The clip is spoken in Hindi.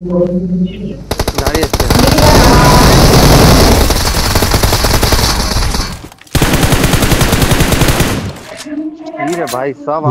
দাঁড়িয়ে আছে কি রে ভাই সব